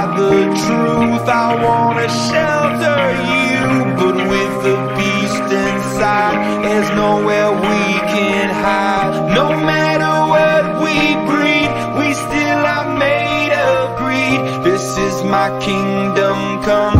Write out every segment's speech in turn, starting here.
hide the truth, I wanna shelter you. But with the beast inside, there's nowhere we can hide. No matter what we breed, we still are made of greed. This is my kingdom come,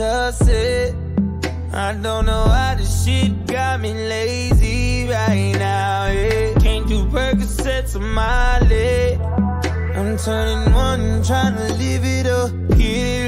I don't know why this shit got me lazy right now. Yeah. Can't do Percocets on my leg. I'm turning one, trying to live it up. It